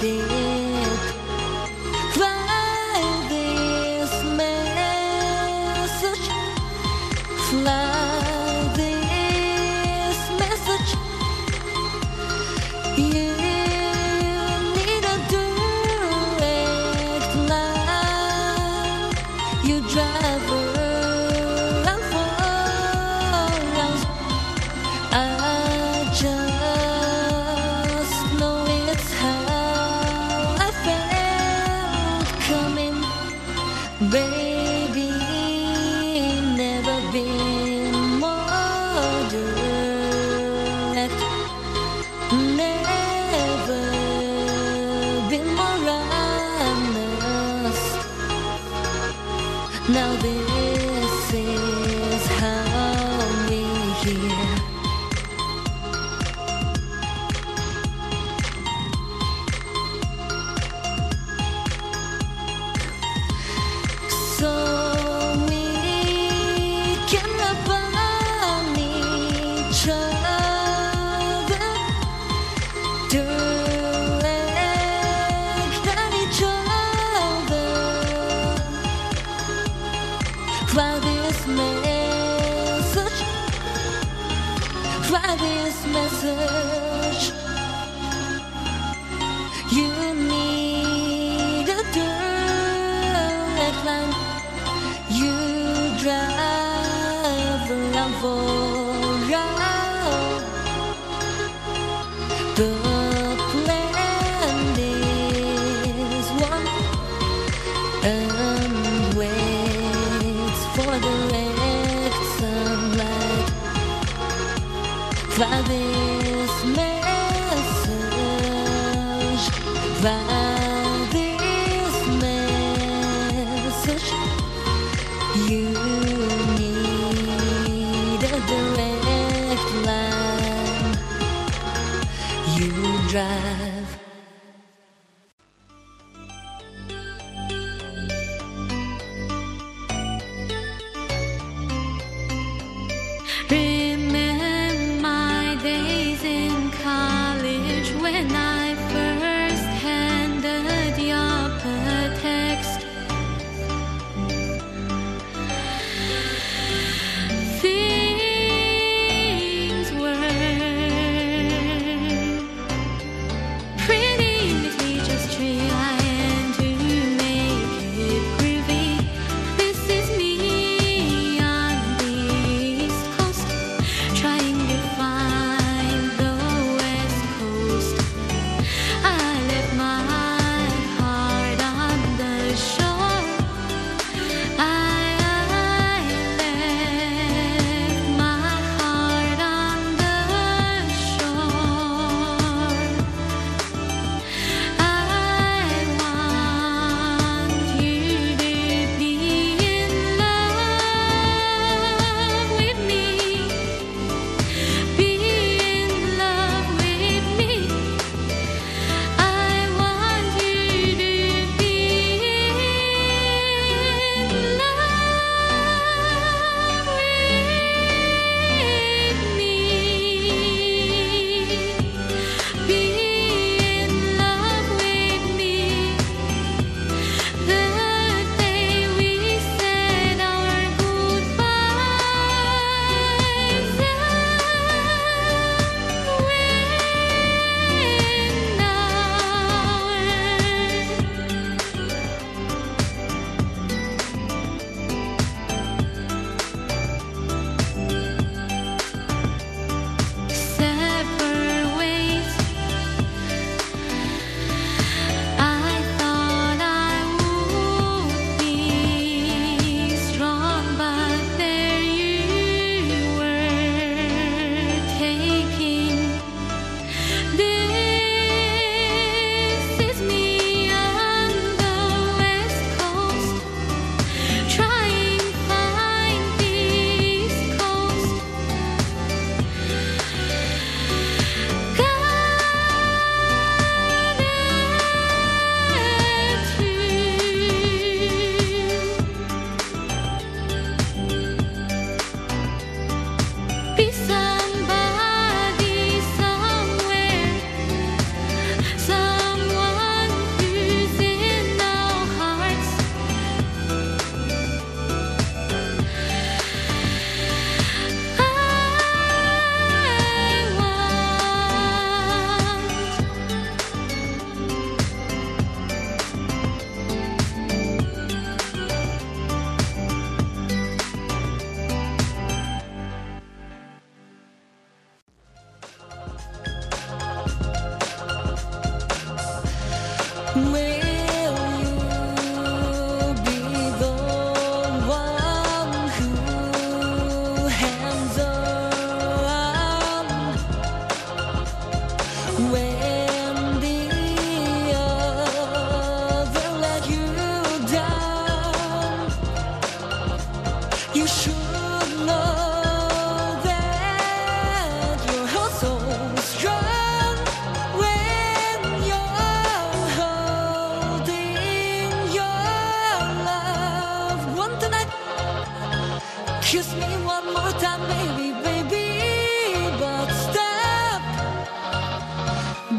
day. Baby. This message. This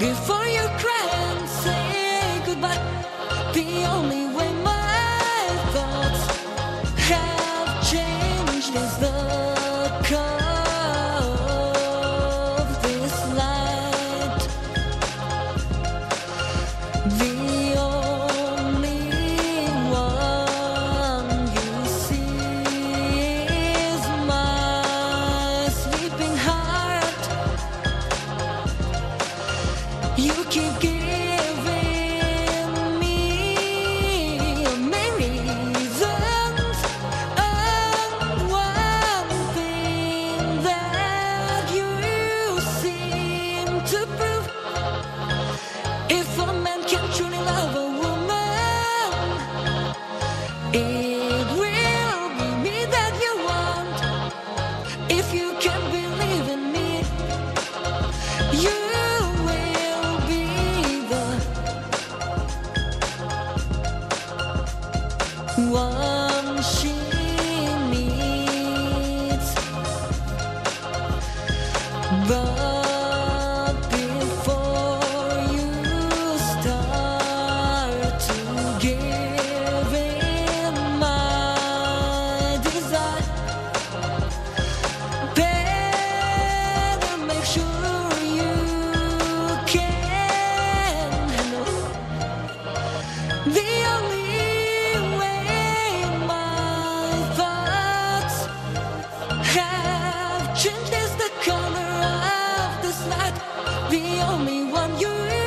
before the only one you